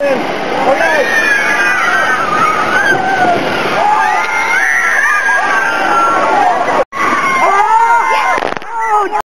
Okay.